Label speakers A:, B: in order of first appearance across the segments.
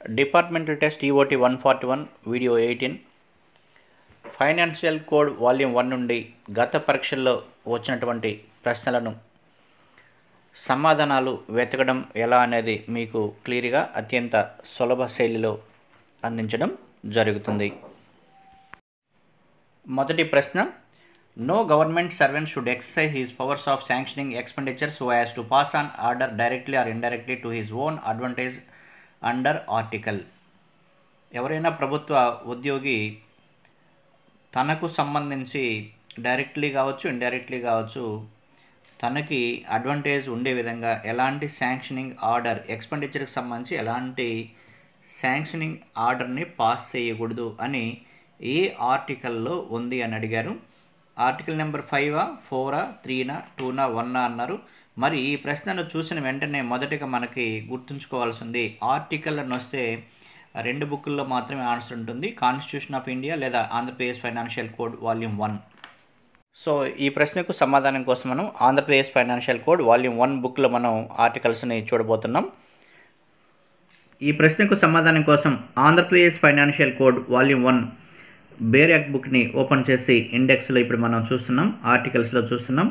A: Departmental test EOT one forty one video eighteen. Financial code volume one నుండి గత పరీక్షల్లో వచ్చినటువంటి ప్రశ్నలను సమాధానాలు వెతకడం ఎలా అనేది మీకు క్లియర్గా అత్యంత సులభ శైలిలో అందించడం జరుగుతుంది. మొదటి ప్రశ్న no government servant should exercise his powers of sanctioning expenditures so as to pass an order directly or indirectly to his own advantage under article. ఎవరైనా ప్రభుత్వ ఉద్యోగి తనకు సంబంధించి డైరెక్ట్లీ కావచ్చు ఇండైరెక్ట్లీ కావచ్చు తనకి అడ్వాంటేజ్ ఉండే విధంగా ఎలాంటి శాంక్షనింగ్ ఆర్డర్ ఎక్స్పెండిచర్కి సంబంధించి ఎలాంటి శాంక్షనింగ్ ఆర్డర్ని పాస్ చేయకూడదు అని ఏ ఆర్టికల్లో ఉంది అని అడిగారు. ఆర్టికల్ నెంబర్ ఫైవా ఫోరా త్రీనా టూనా వన్నా అన్నారు. మరి ఈ ప్రశ్నను చూసిన వెంటనే మొదటిగా మనకి గుర్తుంచుకోవాల్సింది ఆర్టికల్ని వస్తే రెండు బుక్కుల్లో మాత్రమే ఆన్సర్ ఉంటుంది. కాన్స్టిట్యూషన్ ఆఫ్ ఇండియా లేదా Andhra Pradesh financial code volume one. So ఈ ప్రశ్నకు సమాధానం కోసం మనం Andhra Pradesh financial code volume one బుక్లో మనం ఆర్టికల్స్ని చూడబోతున్నాం. ఈ ప్రశ్నకు సమాధానం కోసం Andhra Pradesh financial code volume one bare act బుక్ని ఓపెన్ చేసి ఇండెక్స్లో ఇప్పుడు మనం చూస్తున్నాం ఆర్టికల్స్లో చూస్తున్నాం.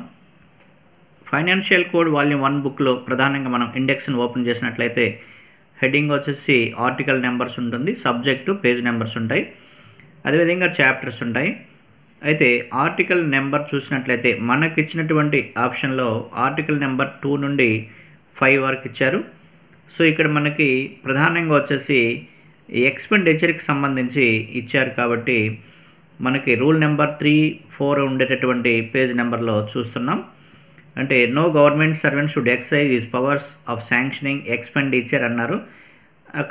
A: ఫైనాన్షియల్ కోడ్ వాల్యూమ్ వన్ బుక్లో ప్రధానంగా మనం ఇండెక్స్ని ఓపెన్ చేసినట్లయితే హెడ్డింగ్ వచ్చేసి ఆర్టికల్ నెంబర్స్ ఉంటుంది సబ్జెక్టు పేజ్ నెంబర్స్ ఉంటాయి అదేవిధంగా చాప్టర్స్ ఉంటాయి. అయితే ఆర్టికల్ నెంబర్ చూసినట్లయితే మనకి ఇచ్చినటువంటి ఆప్షన్లో ఆర్టికల్ నెంబర్ టూ నుండి ఫైవ్ వరకు ఇచ్చారు. సో ఇక్కడ మనకి ప్రధానంగా వచ్చేసి ఎక్స్పెండిచర్కి సంబంధించి ఇచ్చారు కాబట్టి మనకి రూల్ నెంబర్ త్రీ ఫోర్ ఉండేటటువంటి పేజ్ నెంబర్లో చూస్తున్నాం. అంటే no government servant should excise is powers of sanctioning expenditure అన్నారు.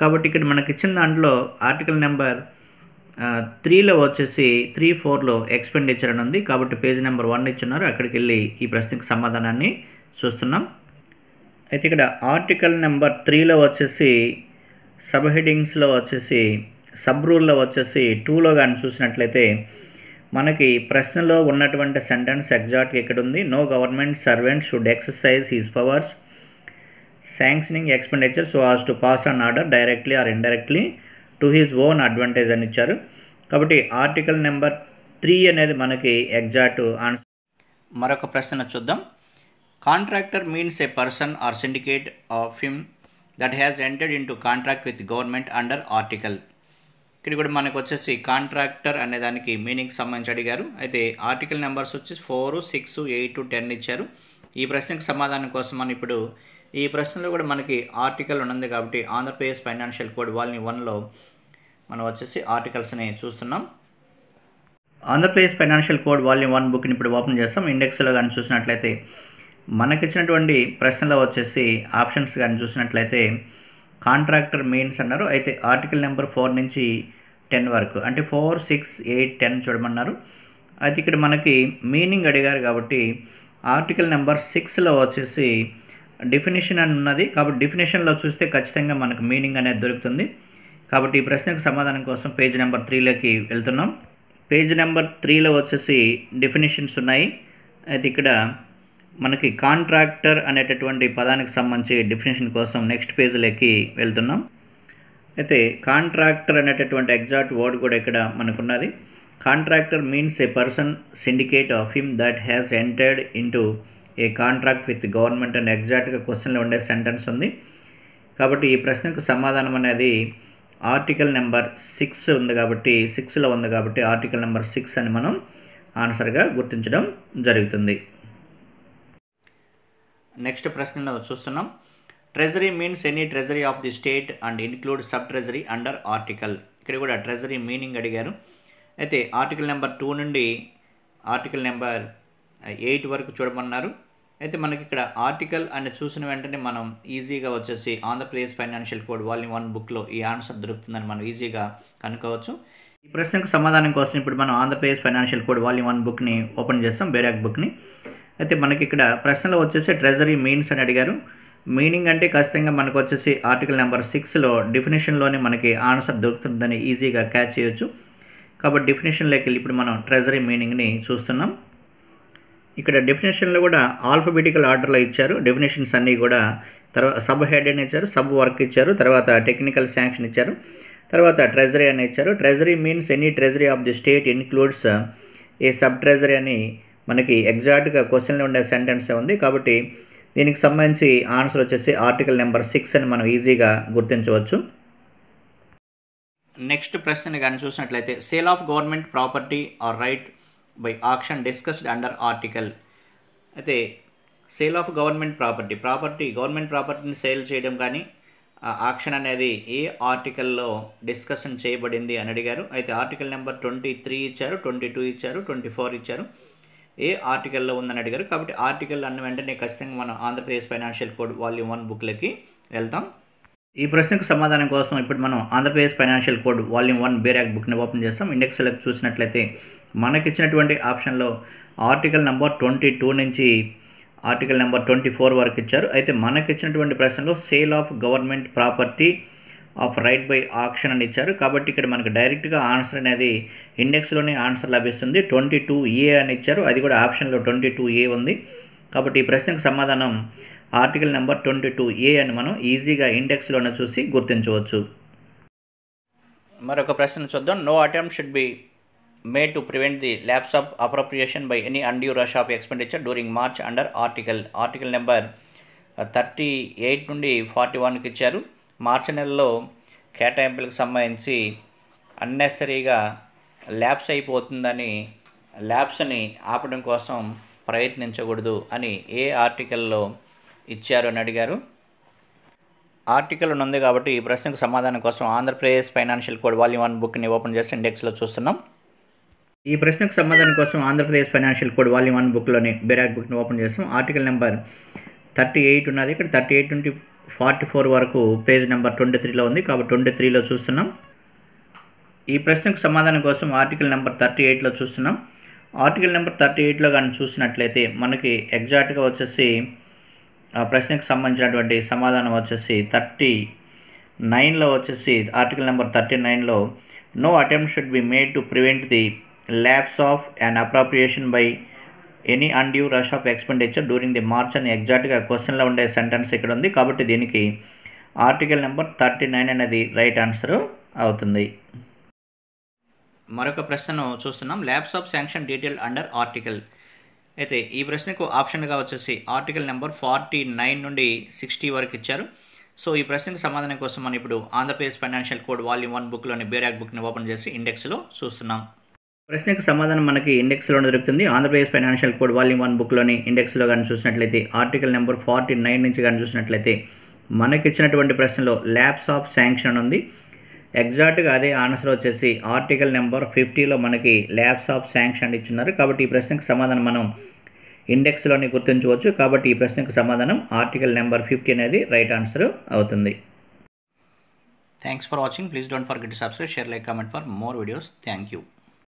A: కాబట్టి ఇక్కడ మనకి ఇచ్చిన దాంట్లో ఆర్టికల్ నెంబర్ త్రీలో వచ్చేసి త్రీ ఫోర్లో ఎక్స్పెండిచర్ అని ఉంది. కాబట్టి పేజ్ నెంబర్ వన్ ఇచ్చున్నారు. అక్కడికి వెళ్ళి ఈ ప్రశ్నకి సమాధానాన్ని చూస్తున్నాం. అయితే ఇక్కడ ఆర్టికల్ నెంబర్ త్రీలో వచ్చేసి సబ్ హెడింగ్స్లో వచ్చేసి సబ్ రూల్లో వచ్చేసి టూలో కానీ చూసినట్లయితే మనకి ప్రశ్నలో ఉన్నటువంటి సెంటెన్స్ ఎగ్జాక్ట్గా ఇక్కడ ఉంది no government servant should exercise his powers sanctioning expenditure so as to pass an order directly or indirectly to his own advantage అని ఇచ్చారు. కాబట్టి ఆర్టికల్ నెంబర్ త్రీ అనేది మనకి ఎగ్జాక్ట్ ఆన్సర్ మరొక ప్రశ్న చూద్దాం. Contractor means a person or syndicate of him that has entered into contract with government under article ఇక్కడ కూడా మనకు వచ్చేసి కాంట్రాక్టర్ అనే దానికి మీనింగ్ సంబంధించి అడిగారు. అయితే ఆర్టికల్ నెంబర్స్ వచ్చేసి ఫోర్ సిక్స్ ఎయిట్ టెన్ ఇచ్చారు. ఈ ప్రశ్నకు సమాధానం కోసం మనం ఇప్పుడు ఈ ప్రశ్నలో కూడా మనకి ఆర్టికల్ ఉన్నది కాబట్టి ఆంధ్రప్రదేశ్ ఫైనాన్షియల్ కోడ్ వాల్ని వన్లో మనం వచ్చేసి ఆర్టికల్స్ని చూస్తున్నాం. Andhra Pradesh financial code volume one బుక్ని ఇప్పుడు ఓపెన్ చేస్తాం. ఇండెక్స్లో కానీ చూసినట్లయితే మనకిచ్చినటువంటి ప్రశ్నలో వచ్చేసి ఆప్షన్స్ కానీ చూసినట్లయితే కాంట్రాక్టర్ మెయిన్స్ అన్నారు. అయితే ఆర్టికల్ నెంబర్ ఫోర్ నుంచి టెన్ వరకు. అంటే ఫోర్ సిక్స్ ఎయిట్ టెన్ చూడమన్నారు. అయితే ఇక్కడ మనకి మీనింగ్ అడిగారు కాబట్టి ఆర్టికల్ నెంబర్ సిక్స్లో వచ్చేసి డెఫినేషన్ అని ఉన్నది. కాబట్టి డెఫినేషన్లో చూస్తే ఖచ్చితంగా మనకు మీనింగ్ అనేది దొరుకుతుంది. కాబట్టి ఈ ప్రశ్నకు సమాధానం కోసం పేజ్ నెంబర్ త్రీలోకి వెళ్తున్నాం. పేజ్ నెంబర్ త్రీలో వచ్చేసి డెఫినేషన్స్ ఉన్నాయి. అయితే ఇక్కడ మనకి కాంట్రాక్టర్ అనేటటువంటి పదానికి సంబంధించి డెఫినేషన్ కోసం నెక్స్ట్ పేజ్లోకి వెళ్తున్నాం. అయితే కాంట్రాక్టర్ అనేటటువంటి ఎగ్జాక్ట్ వర్డ్ కూడా ఇక్కడ మనకున్నది. Contractor means a person syndicate of him that has entered into a contract with government అని ఎగ్జాక్ట్గా క్వశ్చన్లో ఉండే సెంటెన్స్ ఉంది. కాబట్టి ఈ ప్రశ్నకు సమాధానం అనేది ఆర్టికల్ నెంబర్ సిక్స్ ఉంది కాబట్టి సిక్స్లో ఉంది కాబట్టి ఆర్టికల్ నెంబర్ సిక్స్ అని మనం ఆన్సర్గా గుర్తించడం జరుగుతుంది. నెక్స్ట్ ప్రశ్నలో చూస్తున్నాం. Treasury means any treasury of the state and include sub treasury under article ఇక్కడ కూడా ట్రెజరీ మీనింగ్ అడిగారు. అయితే ఆర్టికల్ నెంబర్ టూ నుండి ఆర్టికల్ నెంబర్ ఎయిట్ వరకు చూడమన్నారు. అయితే మనకి ఇక్కడ ఆర్టికల్ అని చూసిన వెంటనే మనం ఈజీగా వచ్చేసి Andhra Pradesh financial code volume one బుక్లో ఈ ఆన్సర్ దొరుకుతుందని మనం ఈజీగా కనుక్కోవచ్చు. ఈ ప్రశ్నకు సమాధానం కోసం ఇప్పుడు మనం Andhra Pradesh financial code volume one బుక్ని ఓపెన్ చేస్తాం బేరాక్ బుక్ని అయితే మనకి ఇక్కడ ప్రశ్నలో వచ్చేసి ట్రెజరీ మీన్స్ అని అడిగారు. మీనింగ్ అంటే ఖచ్చితంగా మనకు వచ్చేసి ఆర్టికల్ నెంబర్ సిక్స్లో డెఫినేషన్లోనే మనకి ఆన్సర్ దొరుకుతుందని ఈజీగా క్యాచ్ చేయొచ్చు. కాబట్టి డెఫినేషన్లోకి వెళ్ళి ఇప్పుడు మనం ట్రెజరీ మీనింగ్ని చూస్తున్నాం. ఇక్కడ డెఫినేషన్లో కూడా ఆల్ఫబెటికల్ ఆర్డర్లో ఇచ్చారు. డెఫినేషన్స్ అన్నీ కూడా తర్వాత సబ్ హెడ్ అని ఇచ్చారు సబ్ వర్క్ ఇచ్చారు తర్వాత టెక్నికల్ శాంక్షన్ ఇచ్చారు తర్వాత ట్రెజరీ అని ఇచ్చారు. Treasury means any treasury of the state includes a sub treasury అని మనకి ఎగ్జాక్ట్గా క్వశ్చన్లో ఉండే సెంటెన్స్ ఉంది. కాబట్టి దీనికి సంబంధించి ఆన్సర్ వచ్చేసి ఆర్టికల్ నెంబర్ సిక్స్ అని మనం ఈజీగా గుర్తించవచ్చు. నెక్స్ట్ ప్రశ్నని కానీ చూసినట్లయితే sale of government property or right by auction discussed under article అయితే sale of government property property government ప్రాపర్టీని సేల్ చేయడం కానీ ఆక్షన్ అనేది ఏ ఆర్టికల్లో డిస్కషన్ చేయబడింది అని అడిగారు. అయితే ఆర్టికల్ నెంబర్ ట్వంటీ త్రీ ఇచ్చారు ట్వంటీ టూ ఇచ్చారు ట్వంటీ ఫోర్ ఇచ్చారు. ఏ ఆర్టికల్లో ఉందని అడిగారు. కాబట్టి ఆర్టికల్ అన్న వెంటనే ఖచ్చితంగా మనం Andhra Pradesh financial code volume one బుక్లకి వెళ్తాం. ఈ ప్రశ్నకు సమాధానం కోసం ఇప్పుడు మనం Andhra Pradesh financial code volume one bare act బుక్ని ఓపెన్ చేస్తాం. ఇండెక్స్ సెలెక్ట్ చూసినట్లయితే మనకిచ్చినటువంటి ఆప్షన్లో ఆర్టికల్ నెంబర్ ట్వంటీ టూ నుంచి ఆర్టికల్ నెంబర్ ట్వంటీ ఫోర్ వరకు ఇచ్చారు. అయితే మనకిచ్చినటువంటి ప్రశ్నలో sale of government property of right by option అని ఇచ్చారు. కాబట్టి ఇక్కడ మనకు డైరెక్ట్గా ఆన్సర్ అనేది ఇండెక్స్లోనే ఆన్సర్ లభిస్తుంది. ట్వంటీ టూ ఏ అని ఇచ్చారు. అది కూడా ఆప్షన్లో ట్వంటీ టూ ఏ ఉంది. కాబట్టి ఈ ప్రశ్నకు సమాధానం article number twenty two A అని మనం ఈజీగా ఇండెక్స్లోనే చూసి గుర్తించవచ్చు. మరొక ప్రశ్న చూద్దాం. No attempt should be made to prevent the lapse of appropriation by any undue rush of expenditure during March under article article number thirty eight నుండి ఫార్టీ వన్కి ఇచ్చారు. మార్చి నెలలో కేటాయింపులకు సంబంధించి అన్నెసరీగా ల్యాబ్స్ అయిపోతుందని ల్యాబ్స్ని ఆపడం కోసం ప్రయత్నించకూడదు అని ఏ ఆర్టికల్లో ఇచ్చారు అని అడిగారు. ఆర్టికల్ ఉంది కాబట్టి ఈ ప్రశ్నకు సమాధానం కోసం Andhra Pradesh financial code volume one బుక్ని ఓపెన్ చేసి ఇండెక్స్లో చూస్తున్నాం. ఈ ప్రశ్నకు సమాధానం కోసం Andhra Pradesh financial code volume one బుక్లోని bare act బుక్ని ఓపెన్ చేస్తాం ఆర్టికల్ నెంబర్ థర్టీ ఎయిట్ ఉన్నది. ఇక్కడ థర్టీ ఎయిట్ నుండి ఫార్టీ ఫోర్ వరకు పేజ్ నెంబర్ ట్వంటీ త్రీలో ఉంది కాబట్టి ట్వంటీ త్రీలో చూస్తున్నాం. ఈ ప్రశ్నకు సమాధానం కోసం ఆర్టికల్ నెంబర్ థర్టీ ఎయిట్లో చూస్తున్నాం. ఆర్టికల్ నెంబర్ థర్టీ ఎయిట్లో కానీ చూసినట్లయితే మనకి ఎగ్జాక్ట్గా వచ్చేసి ఆ ప్రశ్నకు సంబంధించినటువంటి సమాధానం వచ్చేసి థర్టీ నైన్లో వచ్చేసి ఆర్టికల్ నెంబర్ థర్టీ నైన్లో no attempt should be made to prevent the lapse of and appropriation by any undue rush of expenditure during the March అని ఎగ్జాక్ట్గా క్వశ్చన్లో ఉండే సెంటెన్స్ ఇక్కడ ఉంది. కాబట్టి దీనికి ఆర్టికల్ నెంబర్ థర్టీ నైన్ అనేది రైట్ ఆన్సర్ అవుతుంది. మరొక ప్రశ్నను చూస్తున్నాం. Lapse of sanction detail under article అయితే ఈ ప్రశ్నకు ఆప్షన్గా వచ్చేసి ఆర్టికల్ నెంబర్ ఫార్టీ నైన్ నుండి సిక్స్టీ వరకు ఇచ్చారు. సో ఈ ప్రశ్నకు సమాధానం కోసం మనం ఇప్పుడు Andhra Pradesh financial code volume one బుక్లోని bare act బుక్ని ఓపెన్ చేసి ఇండెక్స్లో చూస్తున్నాం. ప్రశ్నకు సమాధానం మనకి ఇండెక్స్లో దొరుకుతుంది. Andhra Pradesh financial code volume one బుక్లోని ఇండెక్స్లో కానీ చూసినట్లయితే ఆర్టికల్ నెంబర్ ఫార్టీ నైన్ నుంచి కానీ చూసినట్లయితే మనకిచ్చినటువంటి ప్రశ్నలో ల్యాబ్స్ ఆఫ్ శాంక్షన్ ఉంది. ఎగ్జాక్ట్గా అదే ఆన్సర్ వచ్చేసి ఆర్టికల్ నెంబర్ ఫిఫ్టీలో మనకి ల్యాబ్స్ ఆఫ్ శాంక్షన్ ఇచ్చున్నారు. కాబట్టి ఈ ప్రశ్నకు సమాధానం మనం ఇండెక్స్లోనే గుర్తించవచ్చు. కాబట్టి ఈ ప్రశ్నకు సమాధానం ఆర్టికల్ నెంబర్ ఫిఫ్టీ అనేది రైట్ ఆన్సర్ అవుతుంది. Thanks for watching. Please don't forget to subscribe share like comment for more videos. Thank you